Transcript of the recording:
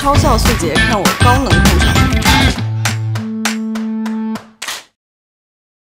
超效速捷，看我高能控场。